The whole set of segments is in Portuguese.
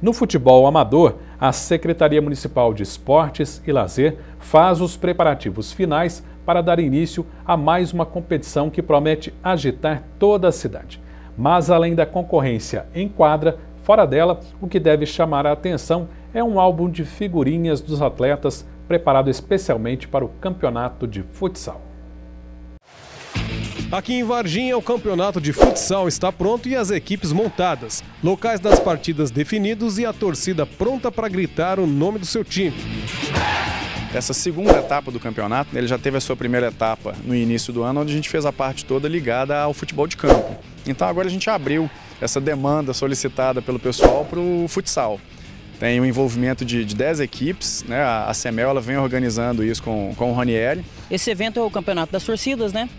No futebol amador, a Secretaria Municipal de Esportes e Lazer faz os preparativos finais para dar início a mais uma competição que promete agitar toda a cidade. Mas além da concorrência em quadra, fora dela, o que deve chamar a atenção é um álbum de figurinhas dos atletas preparado especialmente para o campeonato de futsal. Aqui em Varginha, o campeonato de futsal está pronto e as equipes montadas. Locais das partidas definidos e a torcida pronta para gritar o nome do seu time. Essa segunda etapa do campeonato, ele já teve a sua primeira etapa no início do ano, onde a gente fez a parte toda ligada ao futebol de campo. Então agora a gente abriu essa demanda solicitada pelo pessoal para o futsal. Tem o um envolvimento de, de 10 equipes, né? a, a CEMEL ela vem organizando isso com, com o Ranieri. Esse evento é o campeonato das torcidas, né?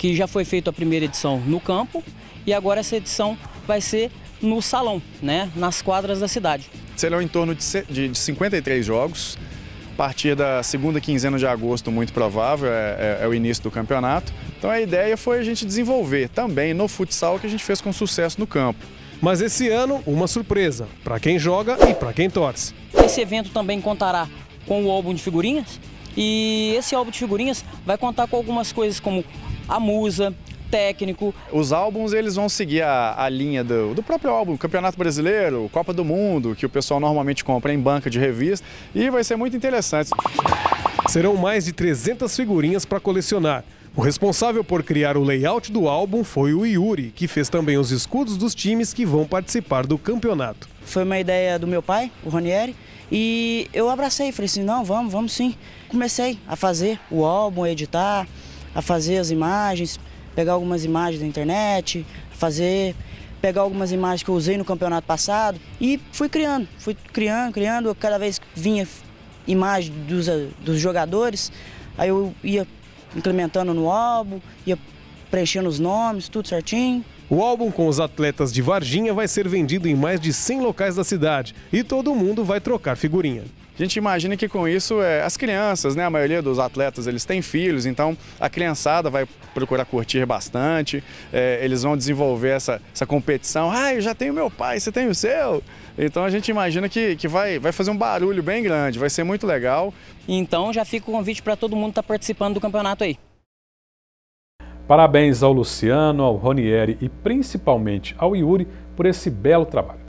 Que já foi feita a primeira edição no campo e agora essa edição vai ser no salão, né, nas quadras da cidade. Serão em torno de, de 53 jogos. A partir da segunda quinzena de agosto, muito provável, é, é, é o início do campeonato. Então a ideia foi a gente desenvolver também no futsal que a gente fez com sucesso no campo. Mas esse ano, uma surpresa para quem joga e para quem torce. Esse evento também contará com o álbum de figurinhas e esse álbum de figurinhas vai contar com algumas coisas como a musa, técnico. Os álbuns eles vão seguir a, a linha do, do, próprio álbum, Campeonato Brasileiro, Copa do Mundo, que o pessoal normalmente compra em banca de revista e vai ser muito interessante. Serão mais de 300 figurinhas para colecionar. O responsável por criar o layout do álbum foi o Yuri, que fez também os escudos dos times que vão participar do campeonato. Foi uma ideia do meu pai, o Ranieri, e eu abracei, falei assim, não, vamos, vamos sim. Comecei a fazer o álbum, a editar, a fazer as imagens, pegar algumas imagens da internet, fazer, pegar algumas imagens que eu usei no campeonato passado e fui criando, fui criando, criando, cada vez que vinha imagem dos, dos jogadores, aí eu ia implementando no álbum, ia preenchendo os nomes, tudo certinho. O álbum com os atletas de Varginha vai ser vendido em mais de 100 locais da cidade e todo mundo vai trocar figurinha. A gente imagina que com isso é, as crianças, né, a maioria dos atletas, eles têm filhos, então a criançada vai procurar curtir bastante, é, eles vão desenvolver essa, essa competição. Ah, eu já tenho meu pai, você tem o seu? Então a gente imagina que, que vai, vai fazer um barulho bem grande, vai ser muito legal. Então já fica o convite para todo mundo estar tá participando do campeonato aí. Parabéns ao Luciano, ao Ronieri e principalmente ao Yuri por esse belo trabalho.